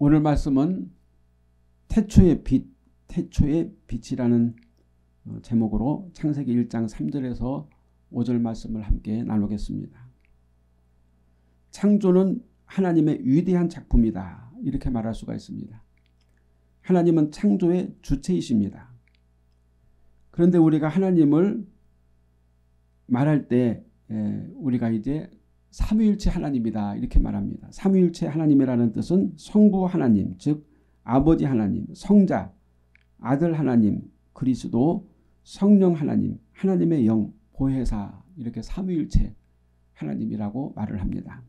오늘 말씀은 태초의 빛, 태초의 빛이라는 어, 제목으로 창세기 1장 3절에서 5절 말씀을 함께 나누겠습니다. 창조는 하나님의 위대한 작품이다. 이렇게 말할 수가 있습니다. 하나님은 창조의 주체이십니다. 그런데 우리가 하나님을 말할 때 우리가 이제 삼위일체 하나님이다 이렇게 말합니다. 삼위일체 하나님이라는 뜻은 성부 하나님 즉 아버지 하나님 성자 아들 하나님 그리스도 성령 하나님 하나님의 영 보혜사 이렇게 삼위일체 하나님이라고 말을 합니다.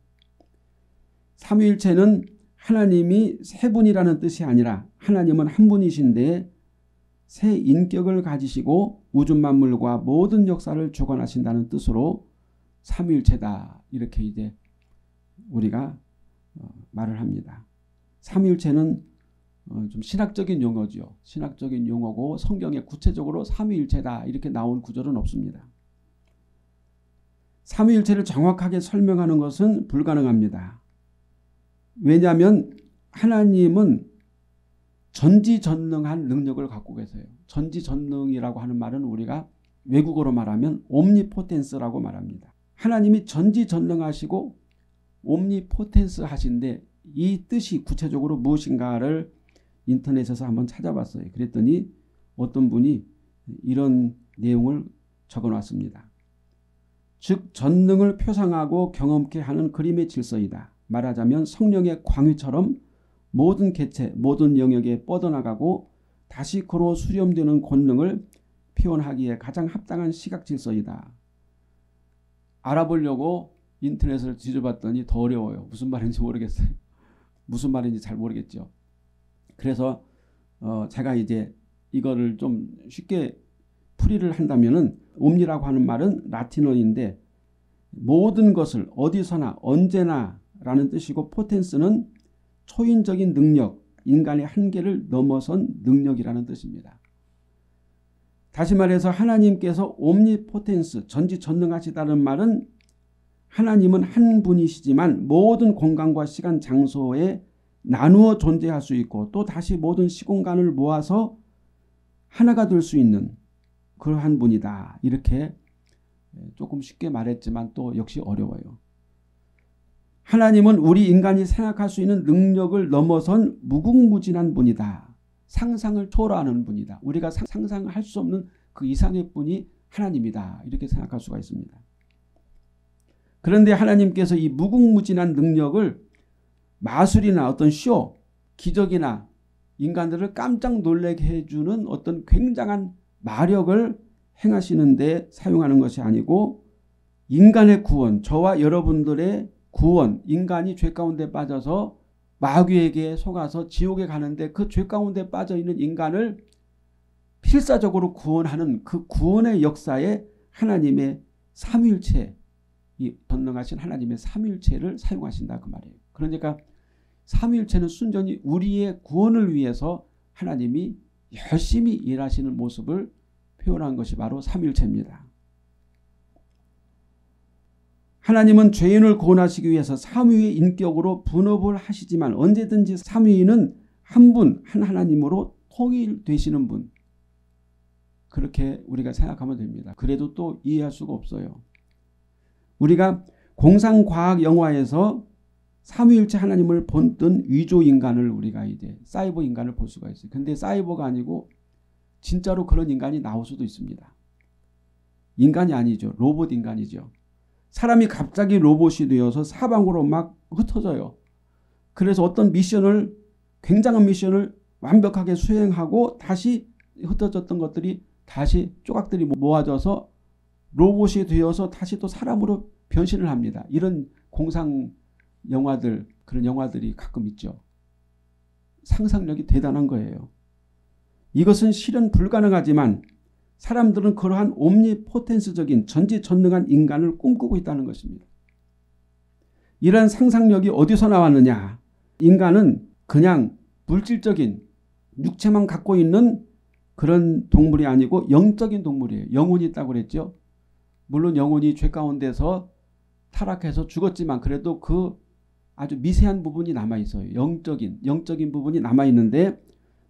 삼위일체는 하나님이 세 분이라는 뜻이 아니라 하나님은 한 분이신데 새 인격을 가지시고 우주 만물과 모든 역사를 주관하신다는 뜻으로 삼위일체다 이렇게 이제 우리가 어, 말을 합니다. 삼위일체는 어, 좀 신학적인 용어죠. 신학적인 용어고 성경에 구체적으로 삼위일체다 이렇게 나온 구절은 없습니다. 삼위일체를 정확하게 설명하는 것은 불가능합니다. 왜냐하면 하나님은 전지전능한 능력을 갖고 계세요. 전지전능이라고 하는 말은 우리가 외국어로 말하면 옴니포텐스라고 말합니다. 하나님이 전지전능하시고 옴니포텐스 하신데 이 뜻이 구체적으로 무엇인가를 인터넷에서 한번 찾아봤어요. 그랬더니 어떤 분이 이런 내용을 적어놨습니다. 즉 전능을 표상하고 경험케 하는 그림의 질서이다. 말하자면 성령의 광유처럼 모든 개체, 모든 영역에 뻗어나가고 다시 그로 수렴되는 권능을 표현하기에 가장 합당한 시각 질서이다. 알아보려고 인터넷을 뒤져봤더니 더 어려워요. 무슨 말인지 모르겠어요. 무슨 말인지 잘 모르겠죠. 그래서 어 제가 이제 이거를 좀 쉽게 풀이를 한다면은 옴니라고 하는 말은 라틴어인데 모든 것을 어디서나 언제나 라는 뜻이고 포텐스는 초인적인 능력, 인간의 한계를 넘어선 능력이라는 뜻입니다. 다시 말해서 하나님께서 옴니포텐스, 전지전능하시다는 말은 하나님은 한 분이시지만 모든 공간과 시간, 장소에 나누어 존재할 수 있고 또 다시 모든 시공간을 모아서 하나가 될 수 있는 그러한 분이다. 이렇게 조금 쉽게 말했지만 또 역시 어려워요. 하나님은 우리 인간이 생각할 수 있는 능력을 넘어선 무궁무진한 분이다. 상상을 초월하는 분이다. 우리가 상상할 수 없는 그 이상의 분이 하나님이다. 이렇게 생각할 수가 있습니다. 그런데 하나님께서 이 무궁무진한 능력을 마술이나 어떤 쇼, 기적이나 인간들을 깜짝 놀래게 해주는 어떤 굉장한 마력을 행하시는데 사용하는 것이 아니고 인간의 구원, 저와 여러분들의 구원, 인간이 죄 가운데 빠져서 마귀에게 속아서 지옥에 가는데 그 죄 가운데 빠져 있는 인간을 필사적으로 구원하는 그 구원의 역사에 하나님의 삼일체, 이 전능하신 하나님의 삼일체를 사용하신다 그 말이에요. 그러니까 삼일체는 순전히 우리의 구원을 위해서 하나님이 열심히 일하시는 모습을 표현한 것이 바로 삼일체입니다. 하나님은 죄인을 구원하시기 위해서 삼위의 인격으로 분업을 하시지만 언제든지 삼위는 한 분, 한 하나님으로 통일되시는 분. 그렇게 우리가 생각하면 됩니다. 그래도 또 이해할 수가 없어요. 우리가 공상과학 영화에서 삼위일체 하나님을 본뜬 위조 인간을 우리가 이제 사이버 인간을 볼 수가 있어요. 근데 사이버가 아니고 진짜로 그런 인간이 나올 수도 있습니다. 인간이 아니죠. 로봇 인간이죠. 사람이 갑자기 로봇이 되어서 사방으로 막 흩어져요. 그래서 어떤 미션을 굉장한 미션을 완벽하게 수행하고 다시 흩어졌던 것들이 다시 조각들이 모아져서 로봇이 되어서 다시 또 사람으로 변신을 합니다. 이런 공상 영화들 그런 영화들이 가끔 있죠. 상상력이 대단한 거예요. 이것은 실현 불가능하지만 사람들은 그러한 옴니포텐스적인 전지전능한 인간을 꿈꾸고 있다는 것입니다. 이러한 상상력이 어디서 나왔느냐. 인간은 그냥 물질적인 육체만 갖고 있는 그런 동물이 아니고 영적인 동물이에요. 영혼이 있다고 그랬죠. 물론 영혼이 죄 가운데서 타락해서 죽었지만 그래도 그 아주 미세한 부분이 남아 있어요. 영적인 영적인 부분이 남아 있는데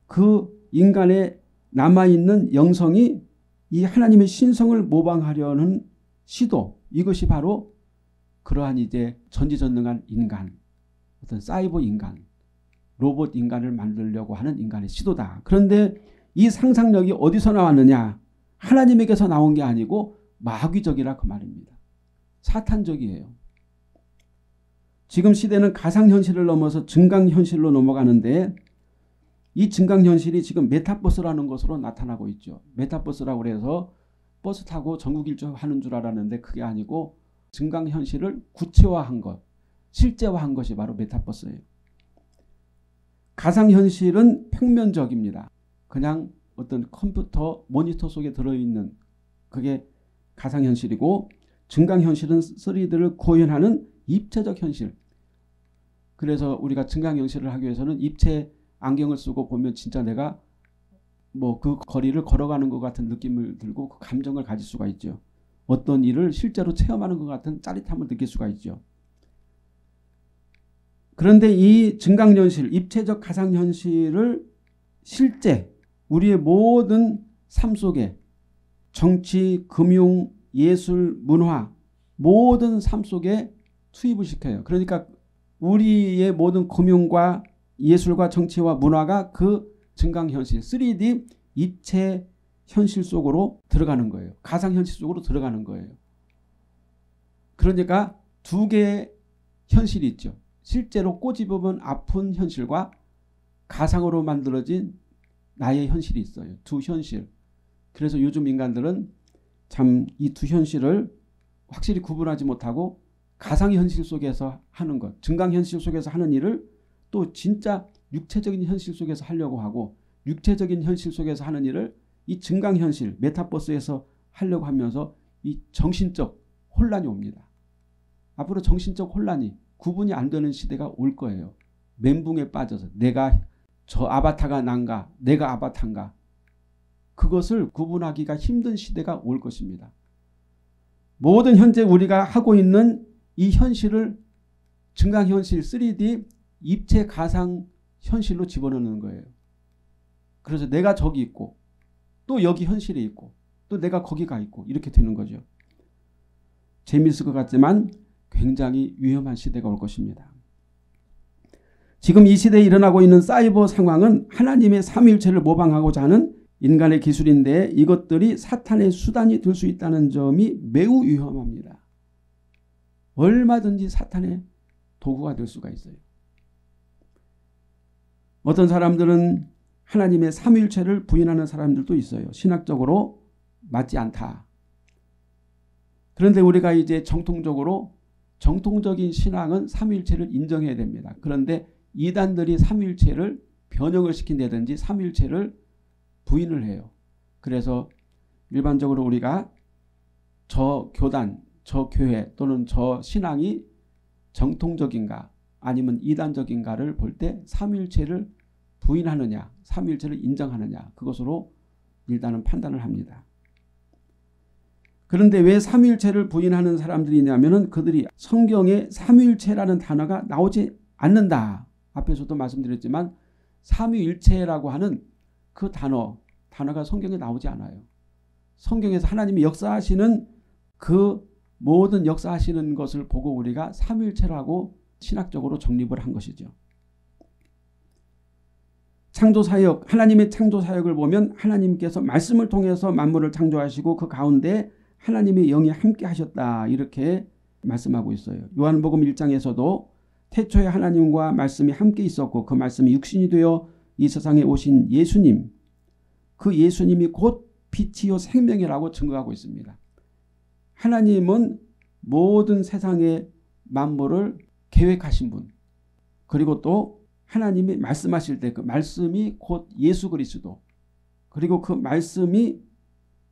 그 인간의 남아 있는 영성이 이 하나님의 신성을 모방하려는 시도 이것이 바로 그러한 이제 전지전능한 인간 어떤 사이버 인간 로봇 인간을 만들려고 하는 인간의 시도다. 그런데 이 상상력이 어디서 나왔느냐 하나님에게서 나온 게 아니고 마귀적이라 그 말입니다. 사탄적이에요. 지금 시대는 가상현실을 넘어서 증강현실로 넘어가는데 이 증강 현실이 지금 메타버스라는 것으로 나타나고 있죠. 메타버스라고 그래서 버스 타고 전국 일주 하는 줄 알았는데 그게 아니고 증강 현실을 구체화한 것, 실제화한 것이 바로 메타버스예요. 가상 현실은 평면적입니다. 그냥 어떤 컴퓨터 모니터 속에 들어있는 그게 가상 현실이고 증강 현실은 3D를 구현하는 입체적 현실. 그래서 우리가 증강 현실을 하기 위해서는 입체 안경을 쓰고 보면 진짜 내가 뭐 그 거리를 걸어가는 것 같은 느낌을 들고 그 감정을 가질 수가 있죠. 어떤 일을 실제로 체험하는 것 같은 짜릿함을 느낄 수가 있죠. 그런데 이 증강현실, 입체적 가상현실을 실제 우리의 모든 삶 속에 정치, 금융, 예술, 문화 모든 삶 속에 투입을 시켜요. 그러니까 우리의 모든 금융과 예술과 정치와 문화가 그 증강현실 3D 입체 현실 속으로 들어가는 거예요. 가상현실 속으로 들어가는 거예요. 그러니까 두 개의 현실이 있죠. 실제로 꼬집으면 아픈 현실과 가상으로 만들어진 나의 현실이 있어요. 두 현실. 그래서 요즘 인간들은 참 이 두 현실을 확실히 구분하지 못하고 가상현실 속에서 하는 것, 증강현실 속에서 하는 일을 또 진짜 육체적인 현실 속에서 하려고 하고 육체적인 현실 속에서 하는 일을 이 증강현실, 메타버스에서 하려고 하면서 이 정신적 혼란이 옵니다. 앞으로 정신적 혼란이 구분이 안 되는 시대가 올 거예요. 멘붕에 빠져서 내가 저 아바타가 난가 내가 아바타인가 그것을 구분하기가 힘든 시대가 올 것입니다. 모든 현재 우리가 하고 있는 이 현실을 증강현실 3D 입체 가상 현실로 집어넣는 거예요. 그래서 내가 저기 있고 또 여기 현실에 있고 또 내가 거기 가 있고 이렇게 되는 거죠. 재미있을 것 같지만 굉장히 위험한 시대가 올 것입니다. 지금 이 시대에 일어나고 있는 사이버 상황은 하나님의 삼위일체를 모방하고자 하는 인간의 기술인데 이것들이 사탄의 수단이 될 수 있다는 점이 매우 위험합니다. 얼마든지 사탄의 도구가 될 수가 있어요. 어떤 사람들은 하나님의 삼위일체를 부인하는 사람들도 있어요. 신학적으로 맞지 않다. 그런데 우리가 이제 정통적으로 정통적인 신앙은 삼위일체를 인정해야 됩니다. 그런데 이단들이 삼위일체를 변형을 시킨다든지 삼위일체를 부인을 해요. 그래서 일반적으로 우리가 저 교단, 저 교회 또는 저 신앙이 정통적인가 아니면 이단적인가를 볼 때 삼위일체를 부인하느냐 삼위일체를 인정하느냐 그것으로 일단은 판단을 합니다. 그런데 왜 삼위일체를 부인하는 사람들이 있냐면 그들이 성경에 삼위일체라는 단어가 나오지 않는다. 앞에서도 말씀드렸지만 삼위일체라고 하는 그 단어, 단어가 성경에 나오지 않아요. 성경에서 하나님이 역사하시는 그 모든 역사하시는 것을 보고 우리가 삼위일체라고 신학적으로 정립을 한 것이죠. 창조 사역, 하나님의 창조 사역을 보면 하나님께서 말씀을 통해서 만물을 창조하시고 그 가운데 하나님의 영이 함께 하셨다 이렇게 말씀하고 있어요. 요한복음 1장에서도 태초에 하나님과 말씀이 함께 있었고 그 말씀이 육신이 되어 이 세상에 오신 예수님 그 예수님이 곧 빛이요 생명이라고 증거하고 있습니다. 하나님은 모든 세상의 만물을 계획하신 분 그리고 또 하나님이 말씀하실 때 그 말씀이 곧 예수 그리스도 그리고 그 말씀이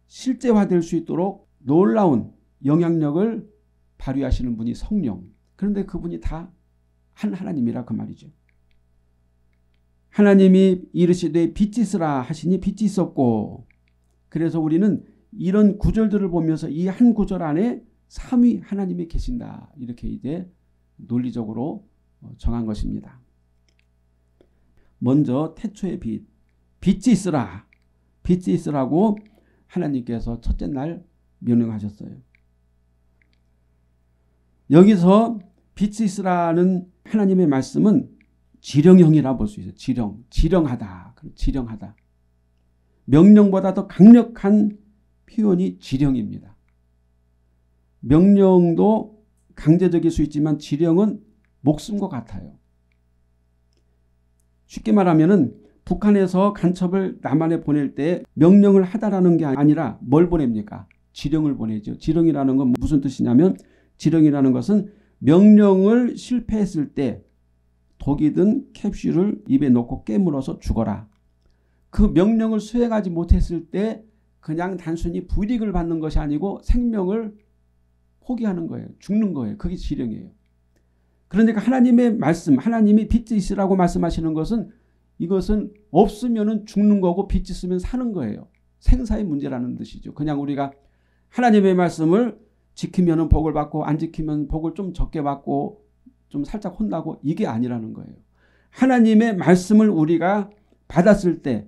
실제화될 수 있도록 놀라운 영향력을 발휘하시는 분이 성령 그런데 그분이 다 한 하나님이라 그 말이죠. 하나님이 이르시되 빛이 있으라 하시니 빛이 있었고 그래서 우리는 이런 구절들을 보면서 이 한 구절 안에 삼위 하나님이 계신다. 이렇게 이제 논리적으로 어, 정한 것입니다. 먼저 태초의 빛, 빛이 있으라. 빛이 있으라고 하나님께서 첫째 날 명령하셨어요. 여기서 빛이 있으라는 하나님의 말씀은 지령형이라 볼 수 있어요. 지령, 지령하다, 지령하다. 명령보다 더 강력한 표현이 지령입니다. 명령도 강제적일 수 있지만 지령은 목숨과 같아요. 쉽게 말하면은 북한에서 간첩을 남한에 보낼 때 명령을 하다라는 게 아니라 뭘 보냅니까? 지령을 보내죠. 지령이라는 건 무슨 뜻이냐면 지령이라는 것은 명령을 실패했을 때 독이 든 캡슐을 입에 넣고 깨물어서 죽어라. 그 명령을 수행하지 못했을 때 그냥 단순히 불이익을 받는 것이 아니고 생명을 포기하는 거예요. 죽는 거예요. 그게 지령이에요. 그러니까 하나님의 말씀, 하나님이 빛이 있으라고 말씀하시는 것은 이것은 없으면 죽는 거고 빛이 있으면 사는 거예요. 생사의 문제라는 뜻이죠. 그냥 우리가 하나님의 말씀을 지키면 복을 받고 안 지키면 복을 좀 적게 받고 좀 살짝 혼나고 이게 아니라는 거예요. 하나님의 말씀을 우리가 받았을 때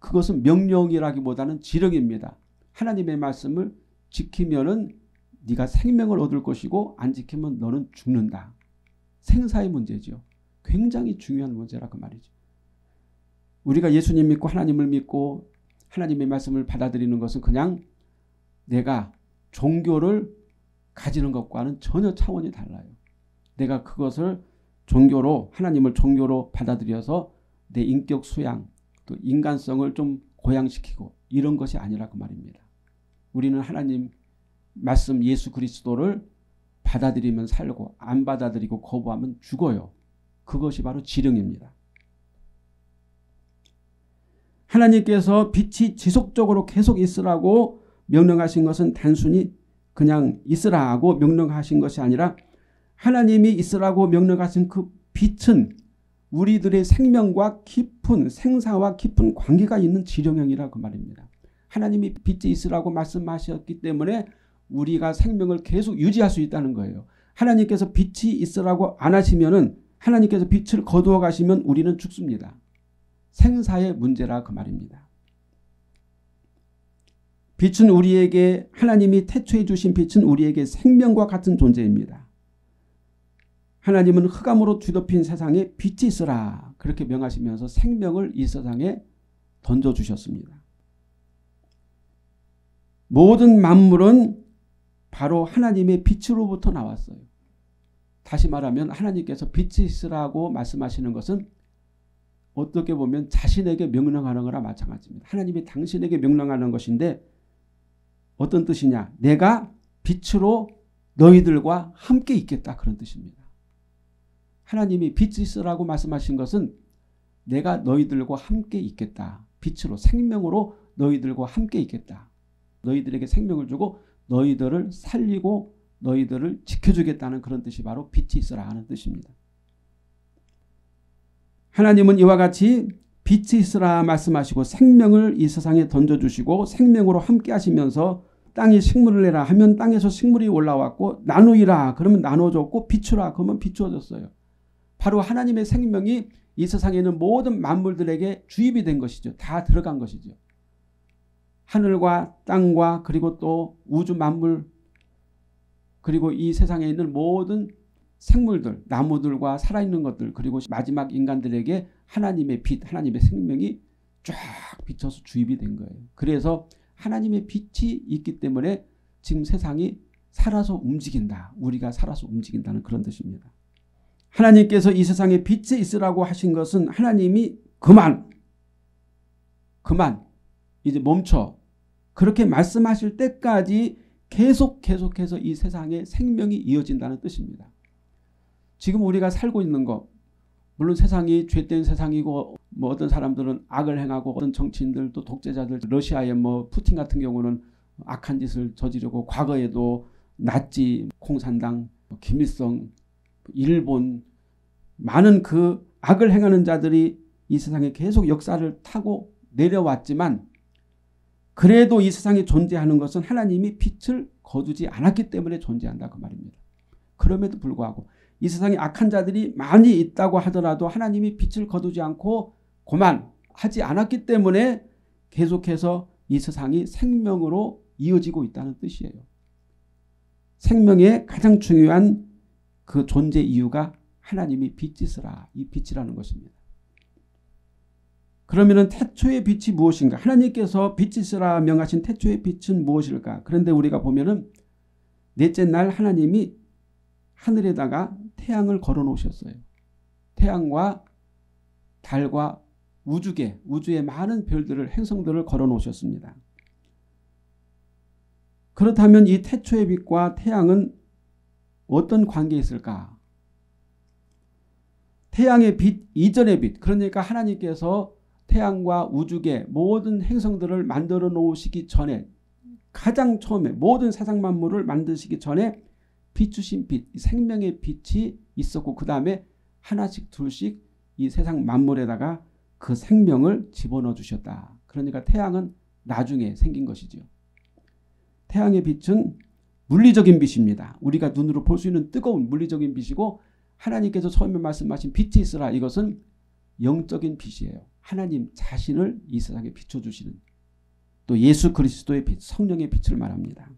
그것은 명령이라기보다는 지령입니다. 하나님의 말씀을 지키면은 네가 생명을 얻을 것이고 안 지키면 너는 죽는다. 생사의 문제죠. 굉장히 중요한 문제라 그 말이죠. 우리가 예수님 믿고 하나님을 믿고 하나님의 말씀을 받아들이는 것은 그냥 내가 종교를 가지는 것과는 전혀 차원이 달라요. 내가 그것을 종교로 하나님을 종교로 받아들여서 내 인격 수양 또 인간성을 좀 고양시키고 이런 것이 아니라 그 말입니다. 우리는 하나님 말씀 예수 그리스도를 받아들이면 살고 안 받아들이고 거부하면 죽어요. 그것이 바로 지령입니다. 하나님께서 빛이 지속적으로 계속 있으라고 명령하신 것은 단순히 그냥 있으라 하고 명령하신 것이 아니라 하나님이 있으라고 명령하신 그 빛은 우리들의 생명과 깊은 생사와 깊은 관계가 있는 지령형이라 그 말입니다. 하나님이 빛이 있으라고 말씀하셨기 때문에 우리가 생명을 계속 유지할 수 있다는 거예요. 하나님께서 빛이 있으라고 안 하시면은 하나님께서 빛을 거두어 가시면 우리는 죽습니다. 생사의 문제라 그 말입니다. 빛은 우리에게 하나님이 태초에 주신 빛은 우리에게 생명과 같은 존재입니다. 하나님은 흑암으로 뒤덮인 세상에 빛이 있으라 그렇게 명하시면서 생명을 이 세상에 던져 주셨습니다. 모든 만물은 바로 하나님의 빛으로부터 나왔어요. 다시 말하면 하나님께서 빛이 있으라고 말씀하시는 것은 어떻게 보면 자신에게 명령하는 거나 마찬가지입니다. 하나님이 당신에게 명령하는 것인데 어떤 뜻이냐. 내가 빛으로 너희들과 함께 있겠다 그런 뜻입니다. 하나님이 빛이 있으라고 말씀하신 것은 내가 너희들과 함께 있겠다. 빛으로 생명으로 너희들과 함께 있겠다. 너희들에게 생명을 주고 너희들을 살리고 너희들을 지켜주겠다는 그런 뜻이 바로 빛이 있으라 하는 뜻입니다. 하나님은 이와 같이 빛이 있으라 말씀하시고 생명을 이 세상에 던져주시고 생명으로 함께 하시면서 땅이 식물을 내라 하면 땅에서 식물이 올라왔고 나누이라 그러면 나눠줬고 비추라 그러면 비추어졌어요. 바로 하나님의 생명이 이 세상에 있는 모든 만물들에게 주입이 된 것이죠. 다 들어간 것이죠. 하늘과 땅과 그리고 또 우주 만물 그리고 이 세상에 있는 모든 생물들, 나무들과 살아있는 것들 그리고 마지막 인간들에게 하나님의 빛, 하나님의 생명이 쫙 비쳐서 주입이 된 거예요. 그래서 하나님의 빛이 있기 때문에 지금 세상이 살아서 움직인다. 우리가 살아서 움직인다는 그런 뜻입니다. 하나님께서 이 세상에 빛이 있으라고 하신 것은 하나님이 그만 그만 이제 멈춰 그렇게 말씀하실 때까지 계속 계속해서 이 세상에 생명이 이어진다는 뜻입니다. 지금 우리가 살고 있는 것 물론 세상이 죄된 세상이고 뭐 어떤 사람들은 악을 행하고 어떤 정치인들 또 독재자들 러시아의 뭐 푸틴 같은 경우는 악한 짓을 저지르고 과거에도 나치 공산당 김일성 일본 많은 그 악을 행하는 자들이 이 세상에 계속 역사를 타고 내려왔지만 그래도 이 세상에 존재하는 것은 하나님이 빛을 거두지 않았기 때문에 존재한다 그 말입니다. 그럼에도 불구하고 이 세상에 악한 자들이 많이 있다고 하더라도 하나님이 빛을 거두지 않고 고만하지 않았기 때문에 계속해서 이 세상이 생명으로 이어지고 있다는 뜻이에요. 생명의 가장 중요한 그 존재 이유가 하나님이 빛이시라 이 빛이라는 것입니다. 그러면은 태초의 빛이 무엇인가? 하나님께서 빛이시라 명하신 태초의 빛은 무엇일까? 그런데 우리가 보면은 넷째 날 하나님이 하늘에다가 태양을 걸어 놓으셨어요. 태양과 달과 우주계, 우주의 많은 별들을 행성들을 걸어 놓으셨습니다. 그렇다면 이 태초의 빛과 태양은 어떤 관계에 있을까? 태양의 빛 이전의 빛 그러니까 하나님께서 태양과 우주계 모든 행성들을 만들어 놓으시기 전에 가장 처음에 모든 세상 만물을 만드시기 전에 비추신 빛, 생명의 빛이 있었고 그 다음에 하나씩 둘씩 이 세상 만물에다가 그 생명을 집어넣어 주셨다. 그러니까 태양은 나중에 생긴 것이죠. 태양의 빛은 물리적인 빛입니다. 우리가 눈으로 볼 수 있는 뜨거운 물리적인 빛이고 하나님께서 처음에 말씀하신 빛이 있으라 이것은 영적인 빛이에요. 하나님 자신을 이 세상에 비춰주시는 또 예수 그리스도의 빛, 성령의 빛을 말합니다.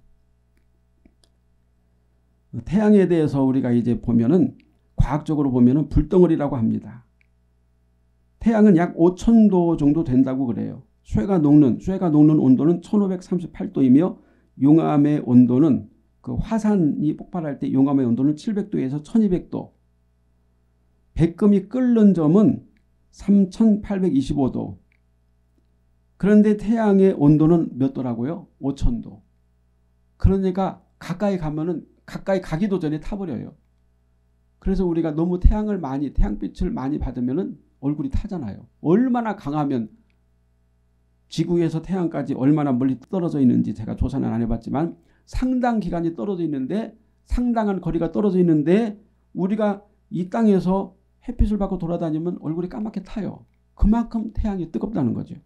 태양에 대해서 우리가 이제 보면은 과학적으로 보면은 불덩어리라고 합니다. 태양은 약 5천도 정도 된다고 그래요. 쇠가 녹는 쇠가 녹는 온도는 1538도이며 용암의 온도는 그 화산이 폭발할 때 용암의 온도는 700도에서 1200도. 백금이 끓는 점은 3825도. 그런데 태양의 온도는 몇 도라고요? 5000도. 그러니까 가까이 가면은 가까이 가기도 전에 타버려요. 그래서 우리가 너무 태양을 많이 태양빛을 많이 받으면 얼굴이 타잖아요. 얼마나 강하면 지구에서 태양까지 얼마나 멀리 떨어져 있는지 제가 조사는 안 해봤지만 상당 기간이 떨어져 있는데 상당한 거리가 떨어져 있는데 우리가 이 땅에서 햇빛을 받고 돌아다니면 얼굴이 까맣게 타요. 그만큼 태양이 뜨겁다는 거죠.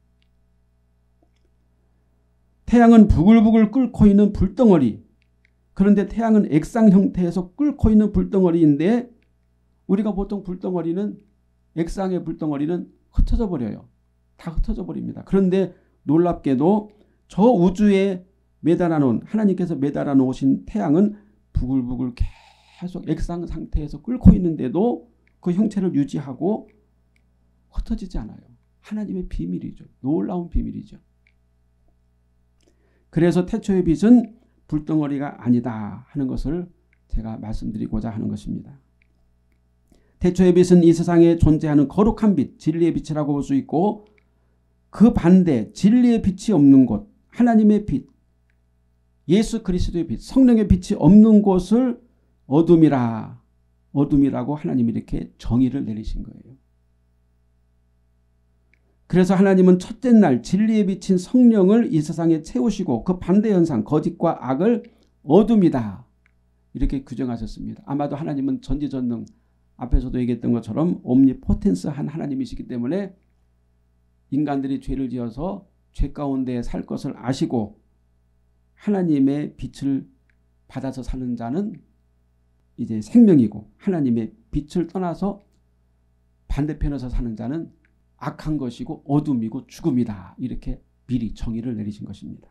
태양은 부글부글 끓고 있는 불덩어리 그런데 태양은 액상 형태에서 끓고 있는 불덩어리인데 우리가 보통 불덩어리는 액상의 불덩어리는 흩어져 버려요. 다 흩어져 버립니다. 그런데 놀랍게도 저 우주에 매달아 놓은 하나님께서 매달아 놓으신 태양은 부글부글 계속 액상 상태에서 끓고 있는데도 그 형체를 유지하고 흩어지지 않아요. 하나님의 비밀이죠. 놀라운 비밀이죠. 그래서 태초의 빛은 불덩어리가 아니다 하는 것을 제가 말씀드리고자 하는 것입니다. 태초의 빛은 이 세상에 존재하는 거룩한 빛, 진리의 빛이라고 볼 수 있고 그 반대 진리의 빛이 없는 곳, 하나님의 빛, 예수 그리스도의 빛, 성령의 빛이 없는 곳을 어둠이라 어둠이라고 하나님이 이렇게 정의를 내리신 거예요. 그래서 하나님은 첫째 날 진리에 비친 성령을 이 세상에 채우시고 그 반대 현상 거짓과 악을 어둠이다. 이렇게 규정하셨습니다. 아마도 하나님은 전지전능 앞에서도 얘기했던 것처럼 옴니포텐스한 하나님이시기 때문에 인간들이 죄를 지어서 죄 가운데 살 것을 아시고 하나님의 빛을 받아서 사는 자는 이제 생명이고 하나님의 빛을 떠나서 반대편에서 사는 자는 악한 것이고 어둠이고 죽음이다. 이렇게 미리 정의를 내리신 것입니다.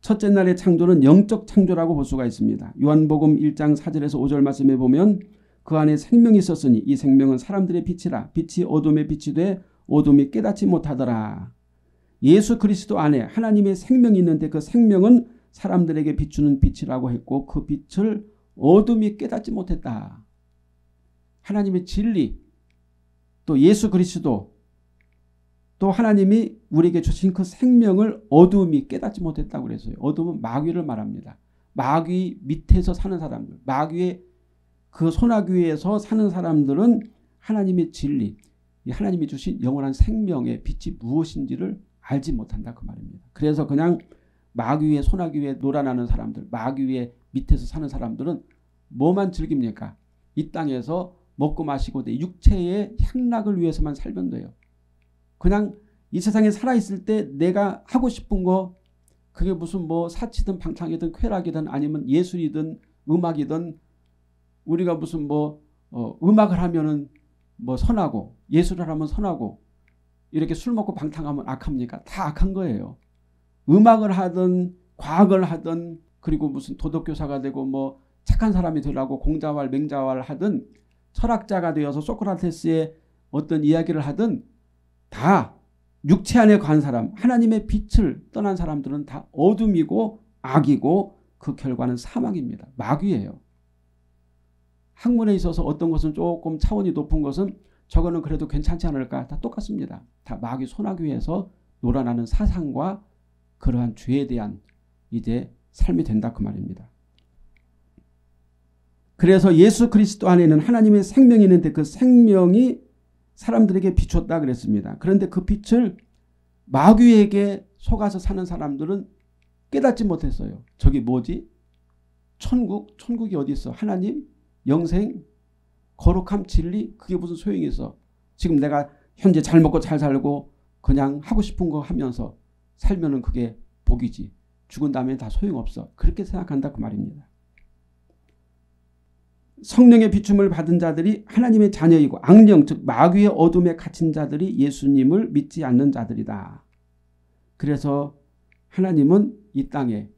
첫째 날의 창조는 영적 창조라고 볼 수가 있습니다. 요한복음 1장 4절에서 5절 말씀에 보면 그 안에 생명이 있었으니 이 생명은 사람들의 빛이라 빛이 어둠의 빛이 돼 어둠이 깨닫지 못하더라. 예수 그리스도 안에 하나님의 생명이 있는데 그 생명은 사람들에게 비추는 빛이라고 했고 그 빛을 어둠이 깨닫지 못했다. 하나님의 진리, 또 예수 그리스도 또 하나님이 우리에게 주신 그 생명을 어둠이 깨닫지 못했다고 그랬어요. 어둠은 마귀를 말합니다. 마귀 밑에서 사는 사람들, 마귀의 그 소나귀에서 사는 사람들은 하나님의 진리, 하나님이 주신 영원한 생명의 빛이 무엇인지를 알지 못한다 그 말입니다. 그래서 그냥 마귀의 소나귀 위에 놀아나는 사람들, 마귀 위에 밑에서 사는 사람들은 뭐만 즐깁니까? 이 땅에서 먹고 마시고 내 육체의 향락을 위해서만 살면 돼요. 그냥 이 세상에 살아있을 때 내가 하고 싶은 거 그게 무슨 뭐 사치든 방탕이든 쾌락이든 아니면 예술이든 음악이든 우리가 무슨 뭐 어, 음악을 하면은 뭐 선하고 예술을 하면 선하고 이렇게 술 먹고 방탕하면 악합니까? 다 악한 거예요. 음악을 하든 과학을 하든 그리고 무슨 도덕교사가 되고 뭐 착한 사람이 되라고 공자왈 맹자왈 하든 철학자가 되어서 소크라테스의 어떤 이야기를 하든 다 육체 안에 관 사람 하나님의 빛을 떠난 사람들은 다 어둠이고 악이고 그 결과는 사망입니다. 마귀예요. 학문에 있어서 어떤 것은 조금 차원이 높은 것은 저거는 그래도 괜찮지 않을까 다 똑같습니다. 다 마귀 손아귀 위에서 놀아나는 사상과 그러한 죄에 대한 이제 삶이 된다 그 말입니다. 그래서 예수 그리스도 안에는 하나님의 생명이 있는데 그 생명이 사람들에게 비췄다 그랬습니다. 그런데 그 빛을 마귀에게 속아서 사는 사람들은 깨닫지 못했어요. 저기 뭐지? 천국? 천국이 어디 있어? 하나님? 영생? 거룩함? 진리? 그게 무슨 소용이 있어? 지금 내가 현재 잘 먹고 잘 살고 그냥 하고 싶은 거 하면서 살면은 그게 복이지. 죽은 다음에 다 소용없어. 그렇게 생각한다 그 말입니다. 성령의 비춤을 받은 자들이 하나님의 자녀이고 악령 즉 마귀의 어둠에 갇힌 자들이 예수님을 믿지 않는 자들이다. 그래서 하나님은 이 땅에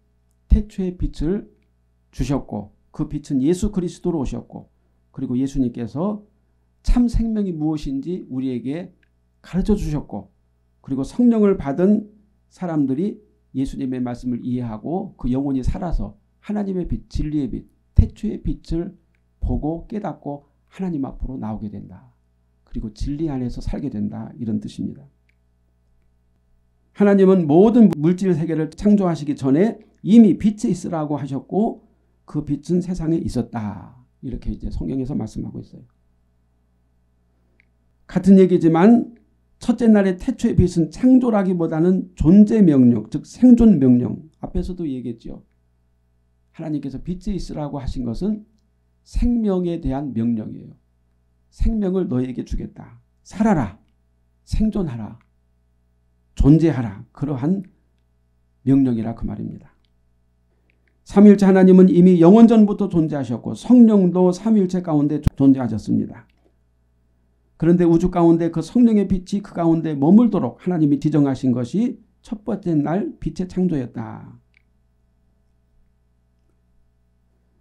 태초의 빛을 주셨고 그 빛은 예수 그리스도로 오셨고 그리고 예수님께서 참 생명이 무엇인지 우리에게 가르쳐 주셨고 그리고 성령을 받은 사람들이 예수님의 말씀을 이해하고 그 영혼이 살아서 하나님의 빛, 진리의 빛, 태초의 빛을 보고 깨닫고 하나님 앞으로 나오게 된다. 그리고 진리 안에서 살게 된다. 이런 뜻입니다. 하나님은 모든 물질 세계를 창조하시기 전에 이미 빛에 있으라고 하셨고 그 빛은 세상에 있었다. 이렇게 이제 성경에서 말씀하고 있어요. 같은 얘기지만 첫째 날의 태초의 빛은 창조라기보다는 존재 명령, 즉 생존 명령. 앞에서도 얘기했죠. 하나님께서 빛에 있으라고 하신 것은 생명에 대한 명령이에요. 생명을 너에게 주겠다. 살아라. 생존하라. 존재하라. 그러한 명령이라 그 말입니다. 삼일체 하나님은 이미 영원전부터 존재하셨고 성령도 삼일체 가운데 존재하셨습니다. 그런데 우주 가운데 그 성령의 빛이 그 가운데 머물도록 하나님이 지정하신 것이 첫 번째 날 빛의 창조였다.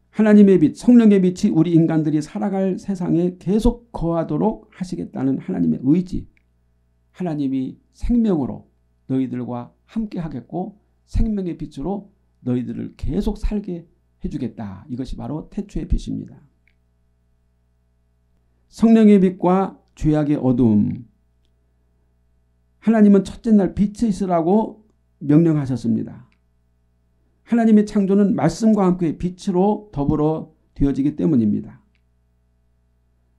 하나님의 빛, 성령의 빛이 우리 인간들이 살아갈 세상에 계속 거하도록 하시겠다는 하나님의 의지. 하나님이 생명으로 너희들과 함께 하겠고 생명의 빛으로 너희들을 계속 살게 해주겠다. 이것이 바로 태초의 빛입니다. 성령의 빛과 죄악의 어둠. 하나님은 첫째 날 빛에 있으라고 명령하셨습니다. 하나님의 창조는 말씀과 함께 빛으로 더불어 되어지기 때문입니다.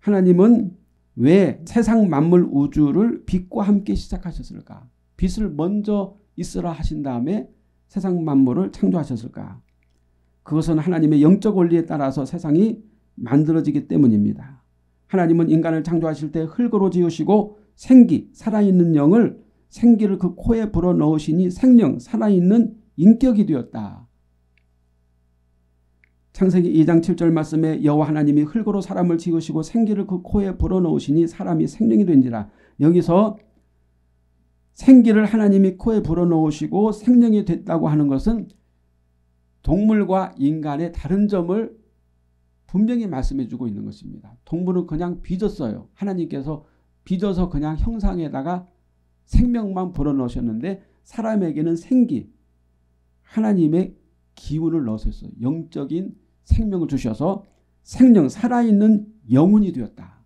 하나님은 왜 세상 만물 우주를 빛과 함께 시작하셨을까? 빛을 먼저 있으라 하신 다음에 세상 만물을 창조하셨을까? 그것은 하나님의 영적 원리에 따라서 세상이 만들어지기 때문입니다. 하나님은 인간을 창조하실 때 흙으로 지으시고 생기, 살아있는 영을 생기를 그 코에 불어 넣으시니 생명, 살아있는 인격이 되었다. 창세기 2장 7절 말씀에 여호와 하나님이 흙으로 사람을 지으시고 생기를 그 코에 불어 넣으시니 사람이 생명이 된지라. 여기서 생기를 하나님이 코에 불어 넣으시고 생명이 됐다고 하는 것은 동물과 인간의 다른 점을 분명히 말씀해 주고 있는 것입니다. 동물은 그냥 빚었어요. 하나님께서 빚어서 그냥 형상에다가 생명만 불어넣으셨는데 사람에게는 생기, 하나님의 기운을 넣으셨어요. 영적인 생명을 주셔서 생명, 살아있는 영혼이 되었다.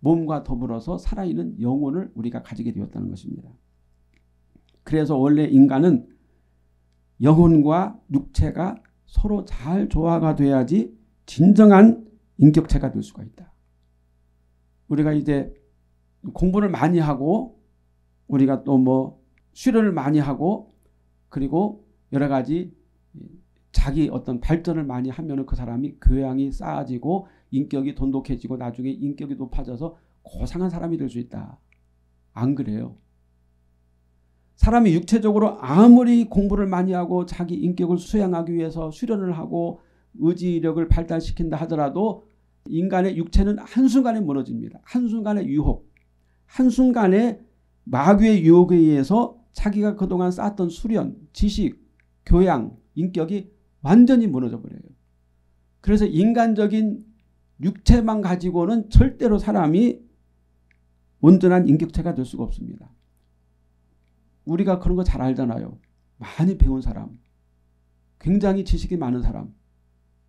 몸과 더불어서 살아있는 영혼을 우리가 가지게 되었다는 것입니다. 그래서 원래 인간은 영혼과 육체가 서로 잘 조화가 돼야지 진정한 인격체가 될 수가 있다. 우리가 이제 공부를 많이 하고 우리가 또 뭐 수련을 많이 하고 그리고 여러 가지 자기 어떤 발전을 많이 하면은 그 사람이 교양이 쌓아지고 인격이 돈독해지고 나중에 인격이 높아져서 고상한 사람이 될 수 있다. 안 그래요. 사람이 육체적으로 아무리 공부를 많이 하고 자기 인격을 수양하기 위해서 수련을 하고 의지력을 발달시킨다 하더라도 인간의 육체는 한순간에 무너집니다. 한순간의 유혹, 한순간에 마귀의 유혹에 의해서 자기가 그동안 쌓았던 수련, 지식, 교양, 인격이 완전히 무너져 버려요. 그래서 인간적인 육체만 가지고는 절대로 사람이 온전한 인격체가 될 수가 없습니다. 우리가 그런 거 잘 알잖아요. 많이 배운 사람, 굉장히 지식이 많은 사람,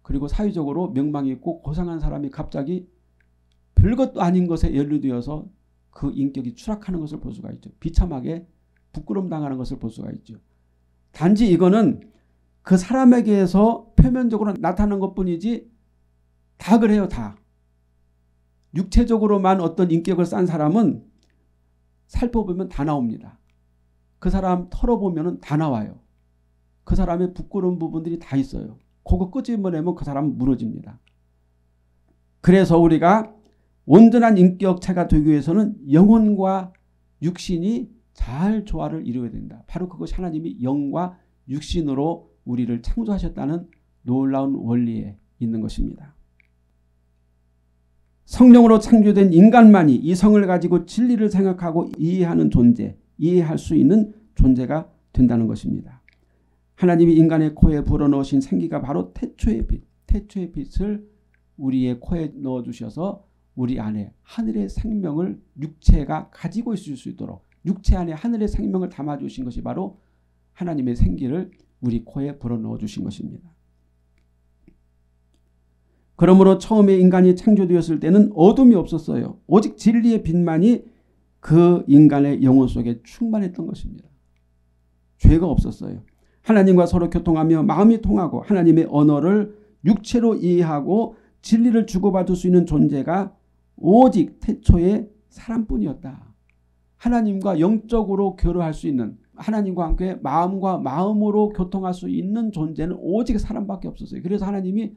그리고 사회적으로 명망이 있고 고상한 사람이 갑자기 별것도 아닌 것에 연루되어서 그 인격이 추락하는 것을 볼 수가 있죠. 비참하게 부끄럼 당하는 것을 볼 수가 있죠. 단지 이거는 그 사람에게서 표면적으로 나타나는 것 뿐이지 다 그래요 다. 육체적으로만 어떤 인격을 쌓은 사람은 살펴보면 다 나옵니다. 그 사람 털어보면 다 나와요. 그 사람의 부끄러운 부분들이 다 있어요. 그거 끄집어내면 그 사람은 무너집니다. 그래서 우리가 온전한 인격체가 되기 위해서는 영혼과 육신이 잘 조화를 이루어야 된다. 바로 그것이 하나님이 영과 육신으로 우리를 창조하셨다는 놀라운 원리에 있는 것입니다. 성령으로 창조된 인간만이 이 성을 가지고 진리를 생각하고 이해하는 존재, 이해할 수 있는 존재가 된다는 것입니다. 하나님이 인간의 코에 불어넣으신 생기가 바로 태초의 빛, 태초의 빛을 우리의 코에 넣어주셔서 우리 안에 하늘의 생명을 육체가 가지고 있을 수 있도록 육체 안에 하늘의 생명을 담아주신 것이 바로 하나님의 생기를 우리 코에 불어넣어 주신 것입니다. 그러므로 처음에 인간이 창조되었을 때는 어둠이 없었어요. 오직 진리의 빛만이 그 인간의 영혼 속에 충만했던 것입니다. 죄가 없었어요. 하나님과 서로 교통하며 마음이 통하고 하나님의 언어를 육체로 이해하고 진리를 주고받을 수 있는 존재가 오직 태초의 사람뿐이었다. 하나님과 영적으로 교류할 수 있는 하나님과 함께 마음과 마음으로 교통할 수 있는 존재는 오직 사람밖에 없었어요. 그래서 하나님이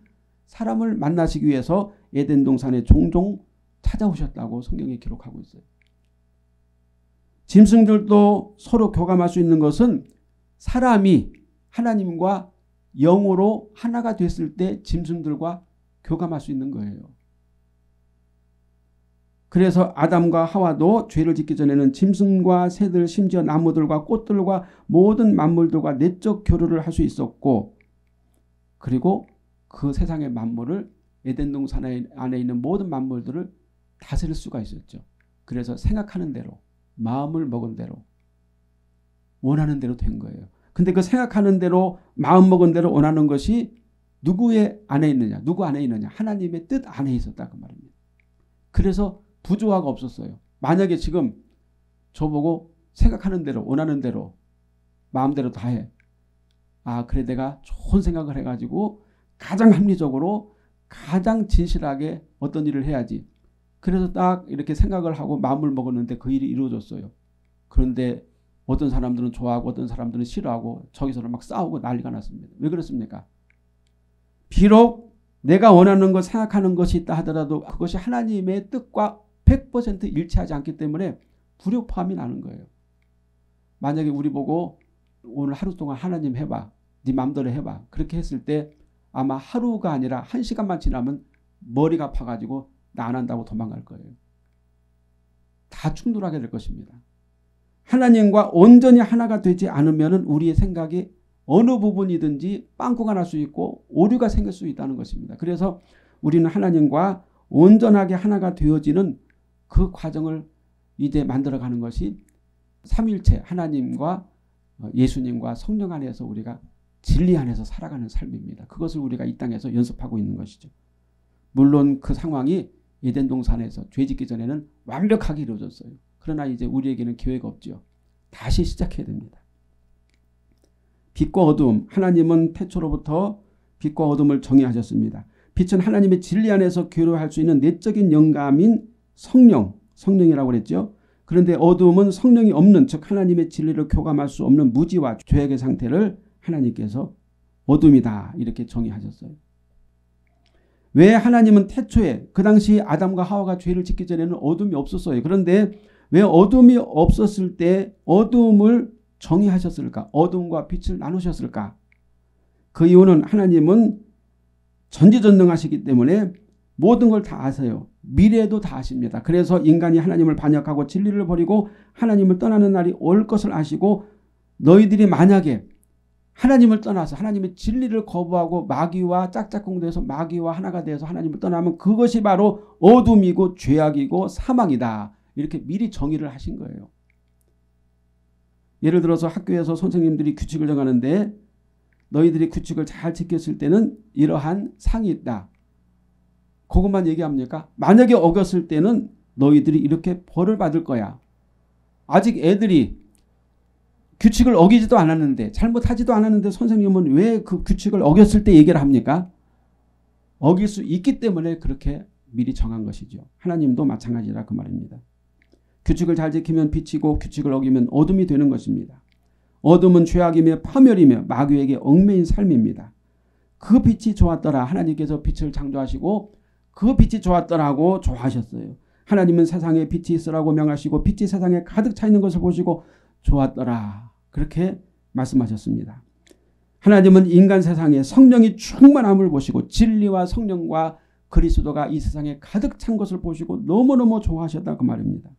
사람을 만나시기 위해서 에덴 동산에 종종 찾아오셨다고 성경에 기록하고 있어요. 짐승들도 서로 교감할 수 있는 것은 사람이 하나님과 영으로 하나가 됐을 때 짐승들과 교감할 수 있는 거예요. 그래서 아담과 하와도 죄를 짓기 전에는 짐승과 새들 심지어 나무들과 꽃들과 모든 만물들과 내적 교류를 할 수 있었고 그리고 그 세상의 만물을 에덴 동산 안에 있는 모든 만물들을 다스릴 수가 있었죠. 그래서 생각하는 대로 마음을 먹은 대로 원하는 대로 된 거예요. 근데 그 생각하는 대로 마음 먹은 대로 원하는 것이 누구의 안에 있느냐 누구 안에 있느냐 하나님의 뜻 안에 있었다 그 말입니다. 그래서 부조화가 없었어요. 만약에 지금 저보고 생각하는 대로 원하는 대로 마음대로 다 해. 아 그래 내가 좋은 생각을 해가지고 가장 합리적으로 가장 진실하게 어떤 일을 해야지. 그래서 딱 이렇게 생각을 하고 마음을 먹었는데 그 일이 이루어졌어요. 그런데 어떤 사람들은 좋아하고 어떤 사람들은 싫어하고 저기서는 막 싸우고 난리가 났습니다. 왜 그렇습니까? 비록 내가 원하는 것 생각하는 것이 있다 하더라도 그것이 하나님의 뜻과 100% 일치하지 않기 때문에 불협화음이 나는 거예요. 만약에 우리 보고 오늘 하루 동안 하나님 해봐. 네 맘대로 해봐. 그렇게 했을 때 아마 하루가 아니라 한 시간만 지나면 머리가 아파가지고 나 안 한다고 도망갈 거예요. 다 충돌하게 될 것입니다. 하나님과 온전히 하나가 되지 않으면 우리의 생각이 어느 부분이든지 빵꾸가 날 수 있고 오류가 생길 수 있다는 것입니다. 그래서 우리는 하나님과 온전하게 하나가 되어지는 그 과정을 이제 만들어가는 것이 삼일체 하나님과 어, 예수님과 성령 안에서 우리가 진리 안에서 살아가는 삶입니다. 그것을 우리가 이 땅에서 연습하고 있는 것이죠. 물론 그 상황이 에덴 동산에서 죄 짓기 전에는 완벽하게 이루어졌어요. 그러나 이제 우리에게는 기회가 없죠. 다시 시작해야 됩니다. 빛과 어둠, 하나님은 태초로부터 빛과 어둠을 정의하셨습니다. 빛은 하나님의 진리 안에서 교류할 수 있는 내적인 영감인 성령, 성령이라고 그랬죠. 그런데 어두움은 성령이 없는 즉 하나님의 진리를 교감할 수 없는 무지와 죄악의 상태를 하나님께서 어둠이다 이렇게 정의하셨어요. 왜 하나님은 태초에 그 당시 아담과 하와가 죄를 짓기 전에는 어둠이 없었어요. 그런데 왜 어둠이 없었을 때 어둠을 정의하셨을까? 어둠과 빛을 나누셨을까? 그 이유는 하나님은 전지전능하시기 때문에 모든 걸 다 아세요. 미래도 다 아십니다. 그래서 인간이 하나님을 반역하고 진리를 버리고 하나님을 떠나는 날이 올 것을 아시고 너희들이 만약에 하나님을 떠나서 하나님의 진리를 거부하고 마귀와 짝짝꿍돼서 마귀와 하나가 되어서 하나님을 떠나면 그것이 바로 어둠이고 죄악이고 사망이다. 이렇게 미리 정의를 하신 거예요. 예를 들어서 학교에서 선생님들이 규칙을 정하는데 너희들이 규칙을 잘 지켰을 때는 이러한 상이 있다. 그것만 얘기합니까? 만약에 어겼을 때는 너희들이 이렇게 벌을 받을 거야. 아직 애들이 규칙을 어기지도 않았는데 잘못하지도 않았는데 선생님은 왜 그 규칙을 어겼을 때 얘기를 합니까? 어길 수 있기 때문에 그렇게 미리 정한 것이죠. 하나님도 마찬가지라 그 말입니다. 규칙을 잘 지키면 빛이고 규칙을 어기면 어둠이 되는 것입니다. 어둠은 죄악이며 파멸이며 마귀에게 얽매인 삶입니다. 그 빛이 좋았더라. 하나님께서 빛을 창조하시고 그 빛이 좋았더라고 좋아하셨어요. 하나님은 세상에 빛이 있으라고 명하시고 빛이 세상에 가득 차 있는 것을 보시고 좋았더라. 그렇게 말씀하셨습니다. 하나님은 인간 세상에 성령이 충만함을 보시고 진리와 성령과 그리스도가 이 세상에 가득 찬 것을 보시고 너무너무 좋아하셨다 그 말입니다.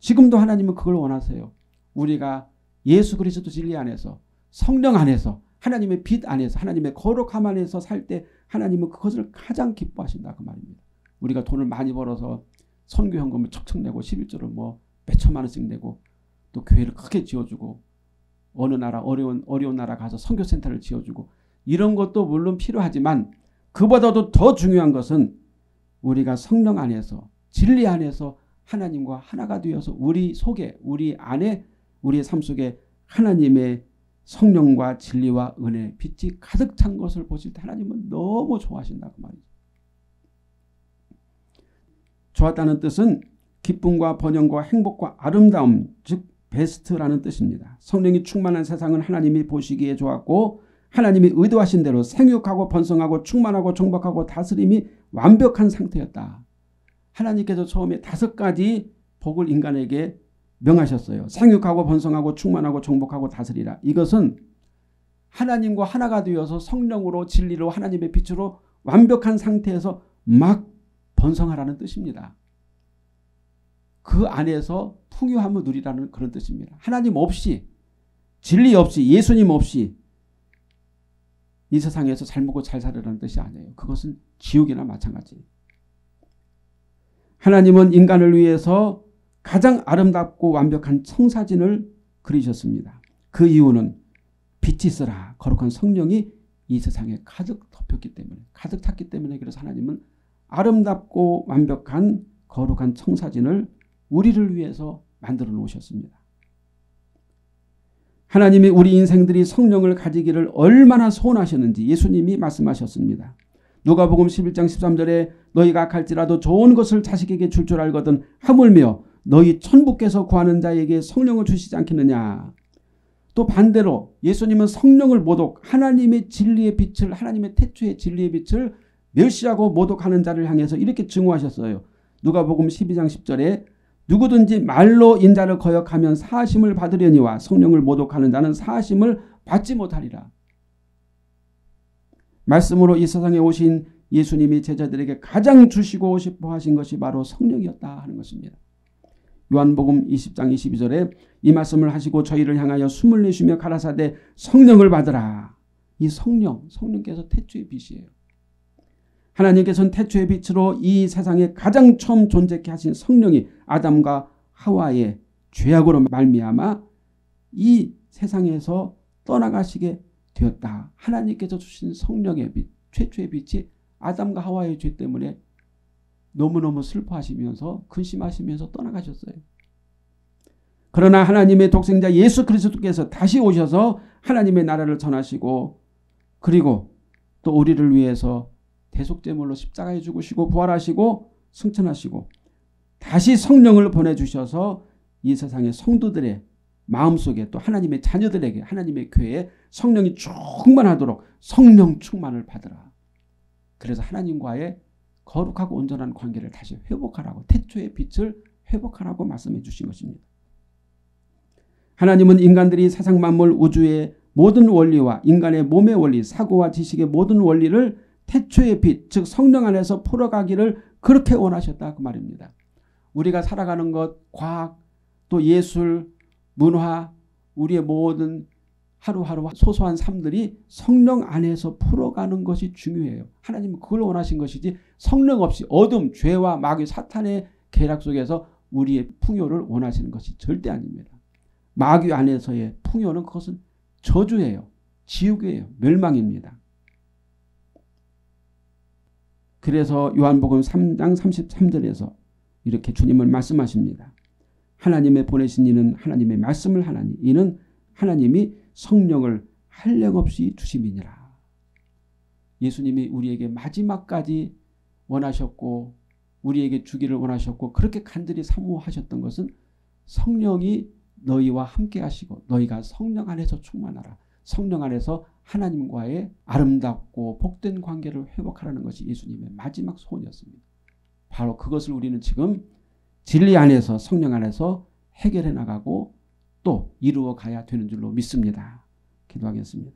지금도 하나님은 그걸 원하세요. 우리가 예수 그리스도 진리 안에서 성령 안에서 하나님의 빛 안에서 하나님의 거룩함 안에서 살 때 하나님은 그것을 가장 기뻐하신다 그 말입니다. 우리가 돈을 많이 벌어서 선교 현금을 척척 내고 11조를 뭐 몇천만 원씩 내고 또 교회를 크게 지어주고 어느 나라 어려운 어려운 나라 가서 선교 센터를 지어주고 이런 것도 물론 필요하지만 그보다도 더 중요한 것은 우리가 성령 안에서 진리 안에서 하나님과 하나가 되어서 우리 속에 우리 안에 우리의 삶 속에 하나님의 성령과 진리와 은혜, 빛이 가득 찬 것을 보실 때 하나님은 너무 좋아하신다 그 말이죠. 좋았다는 뜻은 기쁨과 번영과 행복과 아름다움, 즉 베스트라는 뜻입니다. 성령이 충만한 세상은 하나님이 보시기에 좋았고 하나님이 의도하신 대로 생육하고 번성하고 충만하고 정복하고 다스림이 완벽한 상태였다. 하나님께서 처음에 다섯 가지 복을 인간에게 명하셨어요. 생육하고 번성하고 충만하고 정복하고 다스리라. 이것은 하나님과 하나가 되어서 성령으로 진리로 하나님의 빛으로 완벽한 상태에서 막 번성하라는 뜻입니다. 그 안에서 풍요함을 누리라는 그런 뜻입니다. 하나님 없이 진리 없이 예수님 없이 이 세상에서 잘 먹고 잘 살으라는 뜻이 아니에요. 그것은 지옥이나 마찬가지. 하나님은 인간을 위해서 가장 아름답고 완벽한 청사진을 그리셨습니다. 그 이유는 빛이 있어라 거룩한 성령이 이 세상에 가득 덮였기 때문에 가득 찼기 때문에 그래서 하나님은 아름답고 완벽한 거룩한 청사진을 우리를 위해서 만들어 놓으셨습니다. 하나님이 우리 인생들이 성령을 가지기를 얼마나 소원하셨는지 예수님이 말씀하셨습니다. 누가복음 11장 13절에 너희가 갈지라도 좋은 것을 자식에게 줄 줄 알거든 하물며 너희 천부께서 구하는 자에게 성령을 주시지 않겠느냐. 또 반대로 예수님은 성령을 모독 하나님의 진리의 빛을 하나님의 태초의 진리의 빛을 멸시하고 모독하는 자를 향해서 이렇게 증오하셨어요. 누가복음 12장 10절에 누구든지 말로 인자를 거역하면 사심을 받으려니와 성령을 모독하는 자는 사심을 받지 못하리라. 말씀으로 이 세상에 오신 예수님이 제자들에게 가장 주시고 싶어 하신 것이 바로 성령이었다 하는 것입니다. 요한복음 20장 22절에 이 말씀을 하시고 저희를 향하여 숨을 내쉬며 가라사대 성령을 받으라. 이 성령, 성령께서 태초의 빛이에요. 하나님께서는 태초의 빛으로 이 세상에 가장 처음 존재케 하신 성령이 아담과 하와의 죄악으로 말미암아 이 세상에서 떠나가시게 되었다. 하나님께서 주신 성령의 빛, 최초의 빛이 아담과 하와의 죄 때문에 너무너무 슬퍼하시면서 근심하시면서 떠나가셨어요. 그러나 하나님의 독생자 예수 그리스도께서 다시 오셔서 하나님의 나라를 전하시고 그리고 또 우리를 위해서 대속제물로 십자가에 죽으시고 부활하시고 승천하시고 다시 성령을 보내주셔서 이 세상의 성도들의 마음속에 또 하나님의 자녀들에게 하나님의 교회에 성령이 충만하도록 성령 충만을 받으라. 그래서 하나님과의 거룩하고 온전한 관계를 다시 회복하라고 태초의 빛을 회복하라고 말씀해 주신 것입니다. 하나님은 인간들이 세상 만물 우주의 모든 원리와 인간의 몸의 원리, 사고와 지식의 모든 원리를 태초의 빛, 즉 성령 안에서 풀어가기를 그렇게 원하셨다 그 말입니다. 우리가 살아가는 것, 과학, 또 예술, 문화, 우리의 모든 하루하루 소소한 삶들이 성령 안에서 풀어가는 것이 중요해요. 하나님은 그걸 원하신 것이지 성령 없이 어둠, 죄와 마귀, 사탄의 계략 속에서 우리의 풍요를 원하시는 것이 절대 아닙니다. 마귀 안에서의 풍요는 그것은 저주예요. 지옥이에요. 멸망입니다. 그래서 요한복음 3장 33절에서 이렇게 주님을 말씀하십니다. 하나님의 보내신 이는 하나님의 말씀을 하나니 이는 하나님이 성령을 한량 없이 주심이니라. 예수님이 우리에게 마지막까지 원하셨고 우리에게 주기를 원하셨고 그렇게 간절히 사모하셨던 것은 성령이 너희와 함께 하시고 너희가 성령 안에서 충만하라. 성령 안에서 하나님과의 아름답고 복된 관계를 회복하라는 것이 예수님의 마지막 소원이었습니다. 바로 그것을 우리는 지금 진리 안에서 성령 안에서 해결해 나가고 또 이루어 가야 되는 줄로 믿습니다. 기도하겠습니다.